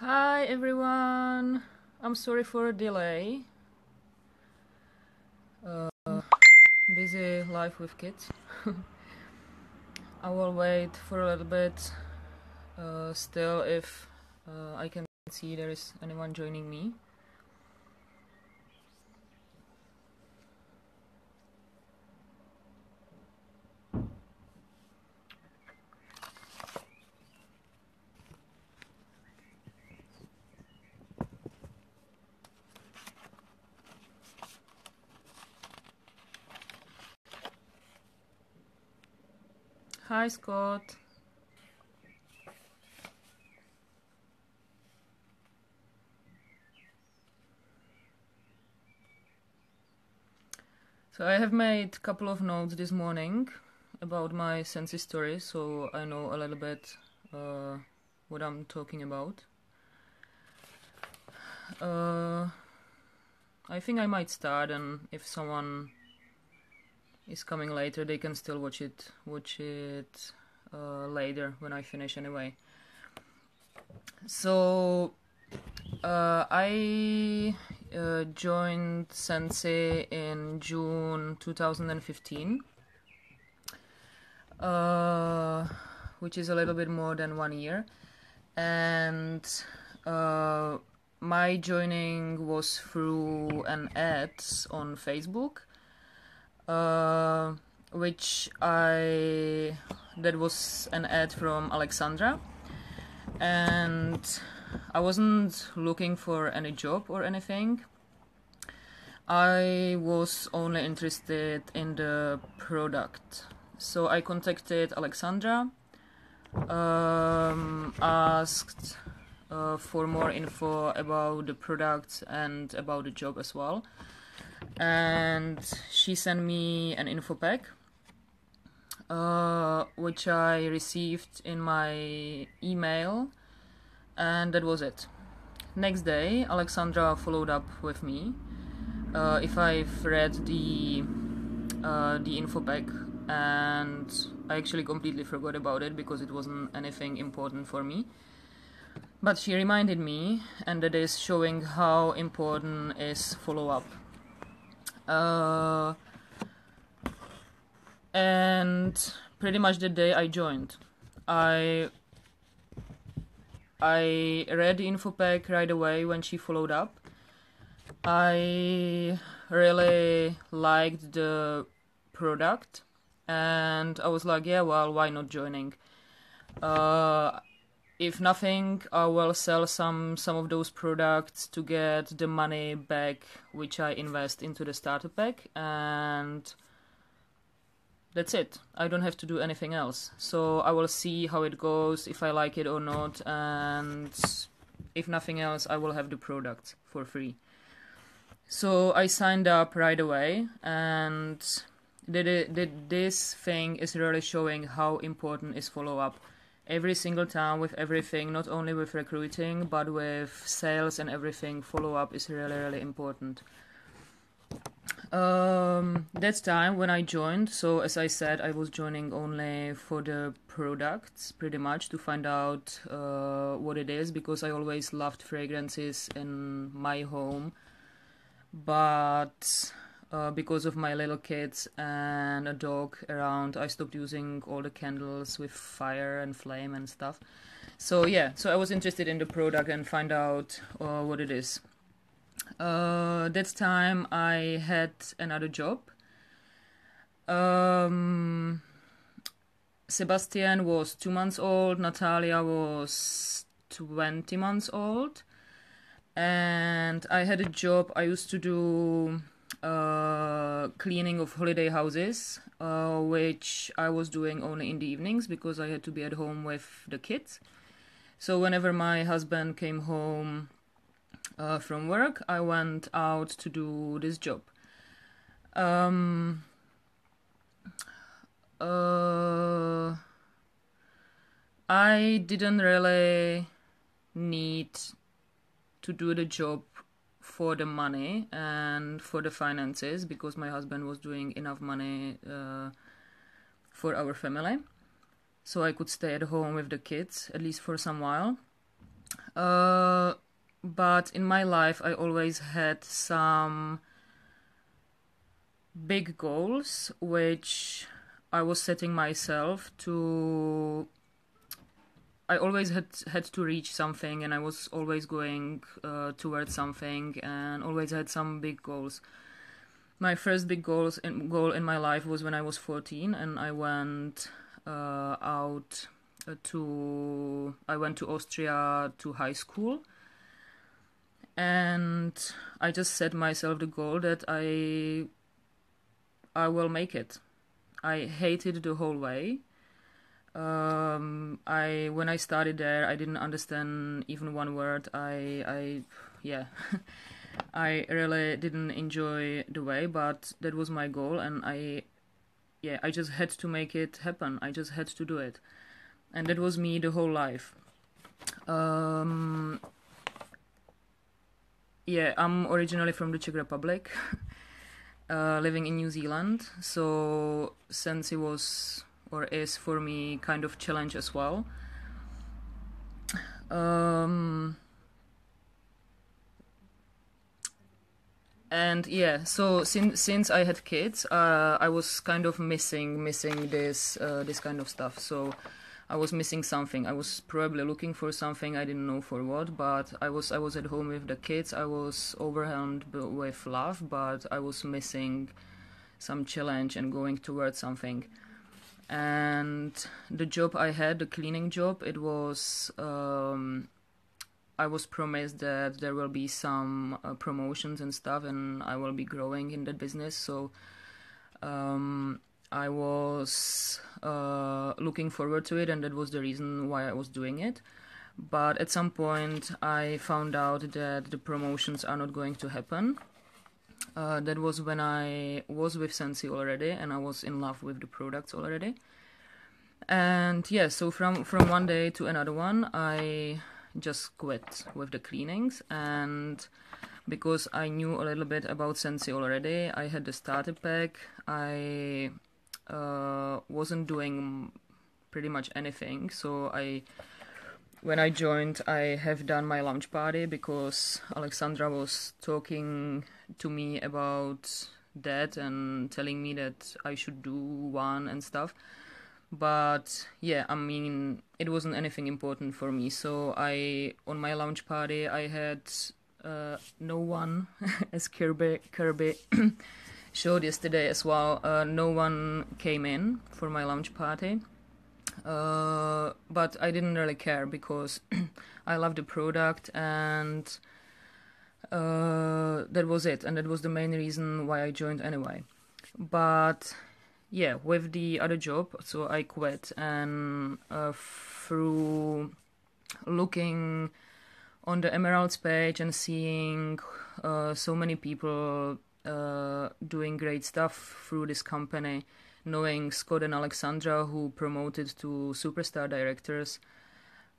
Hi everyone. I'm sorry for a delay. Uh, busy life with kids. I will wait for a little bit. Uh, still, if uh, I can see there is anyone joining me. Hi Scott. So I have made a couple of notes this morning about my Scentsy story, so I know a little bit uh, what I'm talking about. Uh, I think I might start, and if someone is coming later, they can still watch it watch it uh, later when I finish anyway. So uh, I uh, joined Scentsy in June 2015, uh, which is a little bit more than one year, and uh, my joining was through an ad on Facebook uh, which I that was an ad from Alexandra, and I wasn't looking for any job or anything. I was only interested in the product, so I contacted Alexandra, um, asked uh, for more info about the product and about the job as well and she sent me an info pack uh, which I received in my email and that was it. Next day Alexandra followed up with me uh, if I've read the uh, the info pack and I actually completely forgot about it because it wasn't anything important for me. But she reminded me, and that is showing how important is follow up uh, and pretty much the day I joined, I I read the info pack right away when she followed up. I really liked the product, and I was like, yeah, well, why not joining? Uh, if nothing, I will sell some some of those products to get the money back, which I invest into the starter pack, and that's it. I don't have to do anything else. So I will see how it goes, if I like it or not, and if nothing else, I will have the product for free. So I signed up right away, and this thing is really showing how important is follow up every single time with everything, not only with recruiting, but with sales and everything. Follow up is really, really important. Um, that's time when I joined. So, as I said, I was joining only for the products, pretty much, to find out uh, what it is because I always loved fragrances in my home. But uh, because of my little kids and a dog around, I stopped using all the candles with fire and flame and stuff. So yeah, so I was interested in the product and find out uh, what it is. Uh, that time I had another job. Um, Sebastian was two months old, Natalia was 20 months old, and I had a job I used to do uh, cleaning of holiday houses, uh, which I was doing only in the evenings because I had to be at home with the kids. So whenever my husband came home uh, from work, I went out to do this job. Um, uh, I didn't really need to do the job for the money and for the finances because my husband was doing enough money uh, for our family so i could stay at home with the kids at least for some while Uh, but in my life, I always had some big goals which I was setting myself to. I always had had to reach something, and I was always going uh, towards something, and always had some big goals. My first big goals in, goal in my life was when I was 14, and I went uh, out uh, to. I went to Austria to high school, and I just set myself the goal that I I will make it. I hated the whole way. Um, I when I started there, I didn't understand even one word. I I yeah, I really didn't enjoy the way, but that was my goal, and I yeah I just had to make it happen. I just had to do it, and that was me the whole life. Um, yeah, I'm originally from the Czech Republic. uh, living in New Zealand, so since it was or is for me kind of challenge as well. Um, and yeah, so since since I had kids, uh, I was kind of missing missing this uh, this kind of stuff. So I was missing something. I was probably looking for something. I didn't know for what, but I was I was at home with the kids. I was overwhelmed with love, but I was missing some challenge and going towards something. And the job I had, the cleaning job, it was. Um, I was promised that there will be some uh, promotions and stuff, and I will be growing in that business. So um, I was uh, looking forward to it, and that was the reason why I was doing it. But at some point, I found out that the promotions are not going to happen. Uh, that was when I was with Scentsy already, and I was in love with the products already. And yeah, so from from one day to another one, I just quit with the cleanings and because I knew a little bit about Scentsy already. I had the starter pack. I uh, wasn't doing pretty much anything. So I, when I joined, I have done my launch party because Alexandra was talking to me about that and telling me that I should do one and stuff. But yeah, I mean, it wasn't anything important for me. So I, on my launch party, I had uh, no one as Kirby Kirby showed yesterday as well. Uh, no one came in for my launch party. Uh, but I didn't really care because I love the product and uh, that was it. And that was the main reason why I joined anyway. But yeah, with the other job, so I quit and uh, through looking on the Emeralds page and seeing uh, so many people uh, doing great stuff through this company, knowing Scott and Alexandra, who promoted to superstar directors,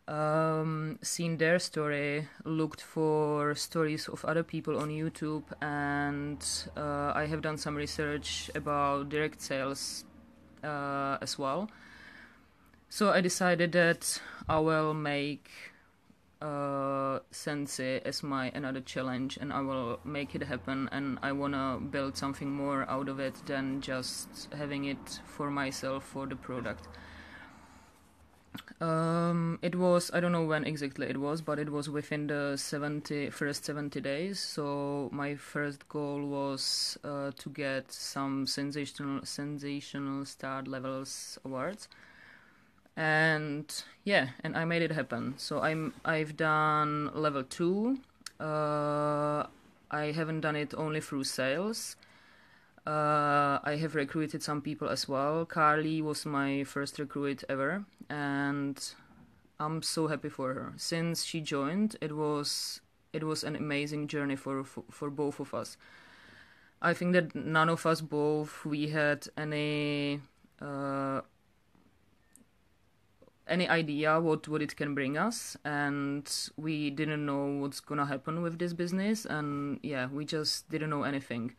um, seen their story, looked for stories of other people on YouTube, and uh, I have done some research about direct sales uh, as well. So I decided that I will make uh, Scentsy as my another challenge, and I will make it happen. And I wanna build something more out of it than just having it for myself for the product. Um, it was I don't know when exactly it was, but it was within the 70 first 70 days. So my first goal was uh, to get some sensational sensational start levels awards and yeah and i made it happen. So i'm i've done level two. Uh, i haven't done it only through sales. Uh, i have recruited some people as well. Carly was my first recruit ever. And i'm so happy for her. Since she joined it was it was an amazing journey for for, for both of us. I think that none of us both we had any uh, any idea what what it can bring us and we didn't know what's gonna happen with this business and yeah we just didn't know anything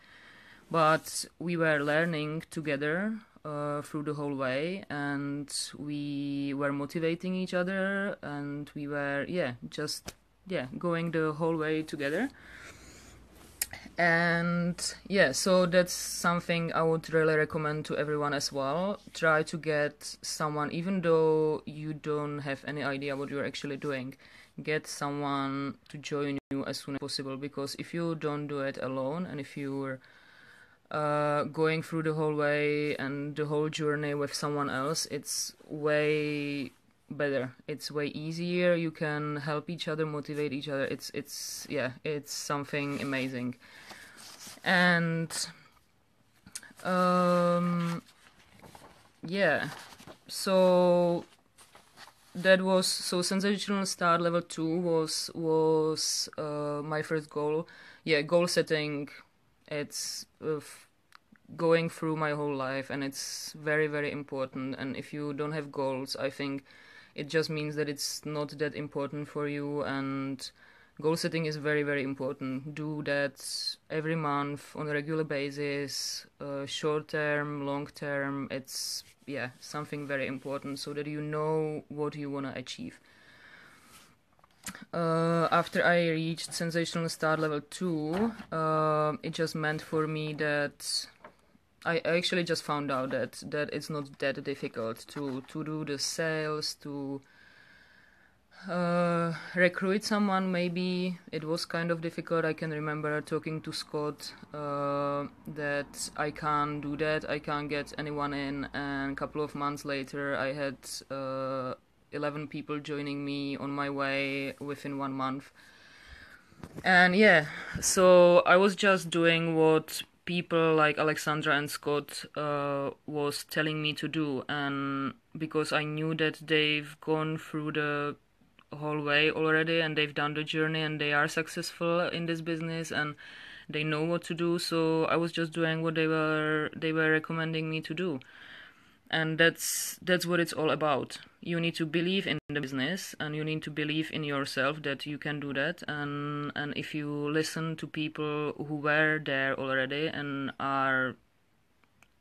but we were learning together uh, through the whole way, and we were motivating each other, and we were yeah just yeah going the whole way together. And yeah, so that's something I would really recommend to everyone as well. Try to get someone, even though you don't have any idea what you're actually doing, get someone to join you as soon as possible. Because if you don't do it alone, and if you're uh, going through the whole way and the whole journey with someone else, it's way better. It's way easier. You can help each other, motivate each other. It's it's yeah, it's something amazing. And um yeah. So that was so sensational start level 2 was was uh, my first goal. Yeah, goal setting it's uh, going through my whole life and it's very very important and if you don't have goals i think it just means that it's not that important for you and goal setting is very very important. Do that every month on a regular basis uh, short term long term. It's yeah something very important so that you know what you want to achieve. Uh, after I reached sensational start level 2, uh, it just meant for me that I actually just found out that, that it's not that difficult to, to do the sales, to uh, recruit someone. Maybe it was kind of difficult. I can remember talking to Scott uh, that I can't do that, I can't get anyone in, and a couple of months later, I had uh, 11 people joining me on my way within one month. And yeah, so I was just doing what people like Alexandra and Scott uh, was telling me to do, and because I knew that they've gone through the whole way already and they've done the journey and they are successful in this business and they know what to do, so I was just doing what they were they were recommending me to do and that's that's what it's all about. You need to believe in the business and you need to believe in yourself that you can do that. And and if you listen to people who were there already and are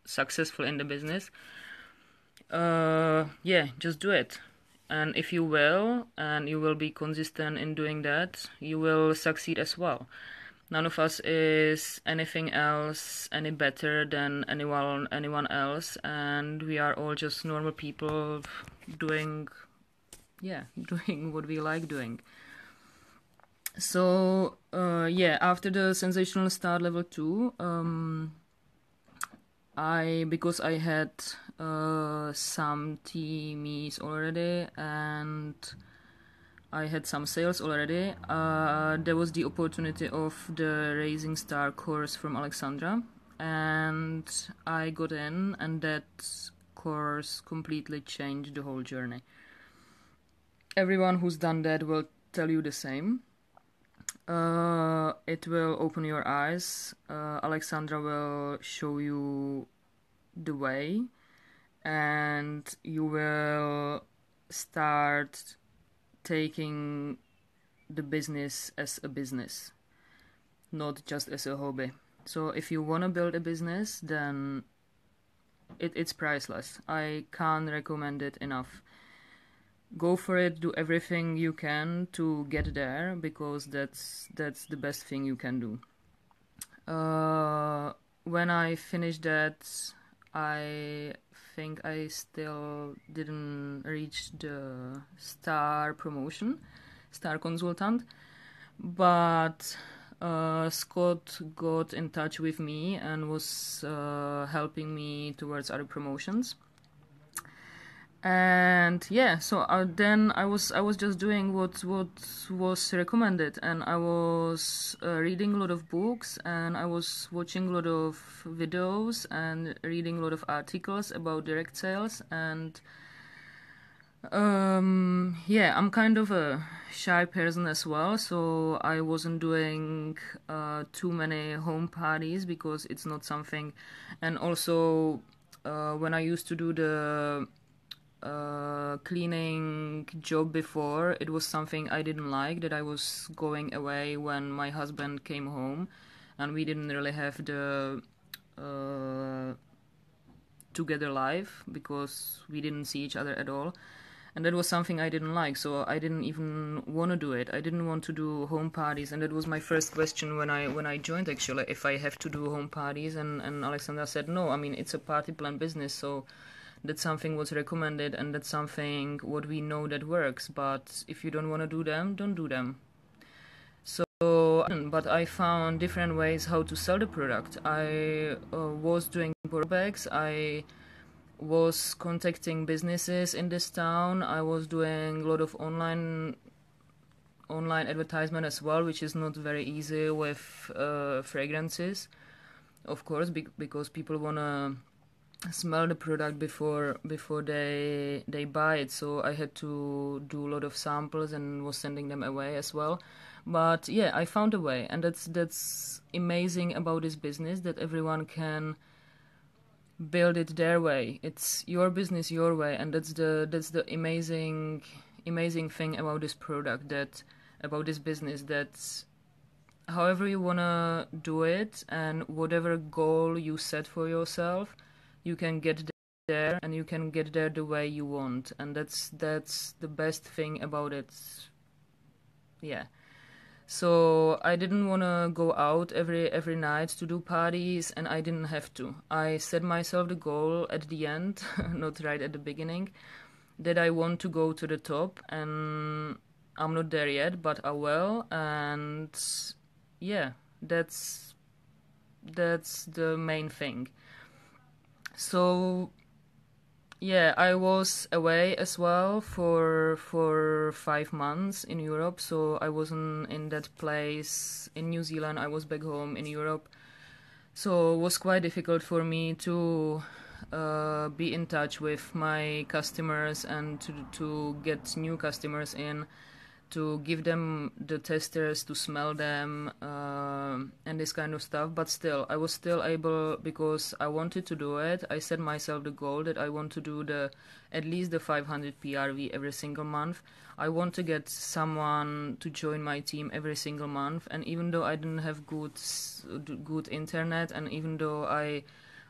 successful in the business uh yeah just do it. And if you will and you will be consistent in doing that you will succeed as well none of us is anything else any better than anyone anyone else and we are all just normal people doing yeah doing what we like doing. So uh, yeah after the sensational start level 2 um, i because i had uh, some teamies already and I had some sales already. Uh, there was the opportunity of the Raising Star course from Alexandra, and I got in, and that course completely changed the whole journey. Everyone who's done that will tell you the same. Uh, it will open your eyes. Uh, Alexandra will show you the way, and you will start taking the business as a business, not just as a hobby. So if you want to build a business, then it, it's priceless. I can't recommend it enough. Go for it. Do everything you can to get there because that's that's the best thing you can do. Uh, when I finished that, I think I still didn't reach the star promotion, star consultant, but uh, Scott got in touch with me and was uh, helping me towards other promotions and yeah so uh, then i was i was just doing what what was recommended. And i was uh, reading a lot of books and i was watching a lot of videos and reading a lot of articles about direct sales. And um yeah i'm kind of a shy person as well. So i wasn't doing uh, too many home parties because it's not something. And also uh, when i used to do the uh, cleaning job before, it was something I didn't like. That I was going away when my husband came home, and we didn't really have the uh, together live because we didn't see each other at all and that was something I didn't like. So I didn't even want to do it. I didn't want to do home parties, and that was my first question when I when I joined. Actually, if I have to do home parties, and and Alexandra said no. I mean, it's a party plan business, so that's something was recommended, and that's something what we know that works. But if you don't want to do them, don't do them. So, but I found different ways how to sell the product. I uh, was doing bags. I was contacting businesses in this town. I was doing a lot of online online advertisement as well, which is not very easy with uh, fragrances, of course, be- because people wanna smell the product before before they they buy it. So I had to do a lot of samples and was sending them away as well. But yeah, I found a way, and that's that's amazing about this business that everyone can build it their way. It's your business your way, and that's the that's the amazing amazing thing about this product that about this business that however you wanna do it and whatever goal you set for yourself, you can get there and you can get there the way you want, and that's that's the best thing about it. Yeah. So I didn't want to go out every every night to do parties, and I didn't have to. I set myself the goal at the end, not right at the beginning, that I want to go to the top, and I'm not there yet, but I will. And yeah, that's that's the main thing. So yeah, I was away as well for for five months in Europe. So I wasn't in that place in New Zealand. I was back home in Europe. So it was quite difficult for me to uh, be in touch with my customers and to to get new customers in to give them the testers to smell them uh, and this kind of stuff. But still i was still able because i wanted to do it i set myself the goal that i want to do the at least the 500 prv every single month. I want to get someone to join my team every single month. And even though i didn't have good good internet and even though i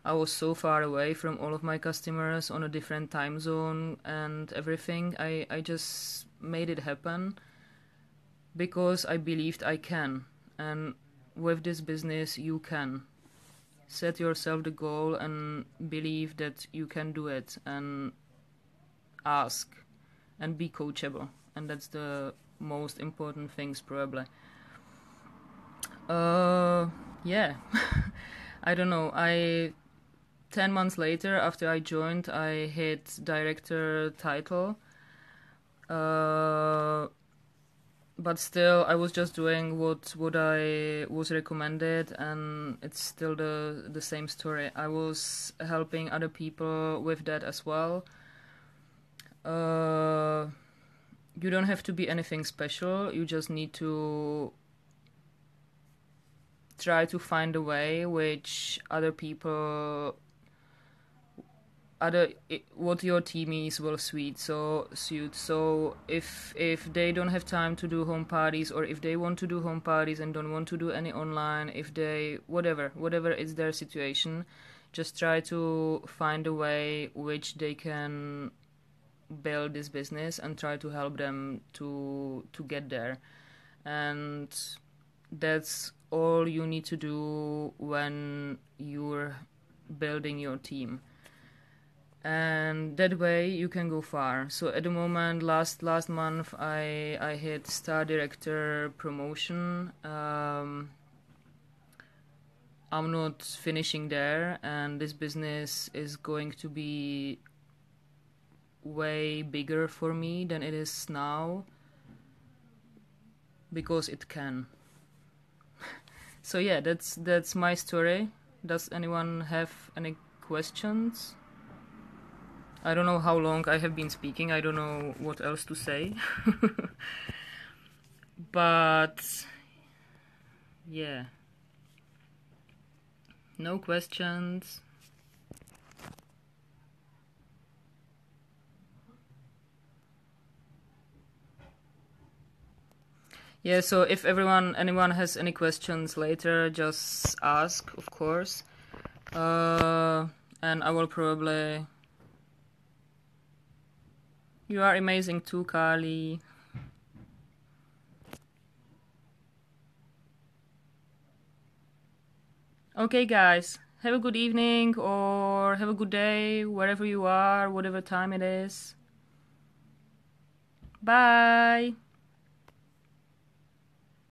I was so far away from all of my customers on a different time zone and everything. I, I just made it happen because I believed I can. And with this business, you can. Set yourself the goal and believe that you can do it and ask and be coachable. And that's the most important things, probably. Uh, yeah. I don't know. I 10 months later after I joined, I hit director title. Uh, but still i was just doing what what i was recommended and it's still the the same story. I was helping other people with that as well. Uh, you don't have to be anything special. You just need to try to find a way which other people other what your team is will suit so suit. So if if they don't have time to do home parties or if they want to do home parties and don't want to do any online if they whatever whatever is their situation just try to find a way which they can build this business and try to help them to to get there. And that's all you need to do when you're building your team and that way you can go far. So at the moment last last month i i hit star director promotion. Um, i'm not finishing there and this business is going to be way bigger for me than it is now because it can. So yeah that's that's my story. Does anyone have any questions I don't know how long I have been speaking. I don't know what else to say. but yeah. No questions. Yeah, so if everyone anyone has any questions later, just ask, of course. Uh and I will probably. You are amazing too, Carly. Okay, guys, have a good evening or have a good day wherever you are, whatever time it is. Bye.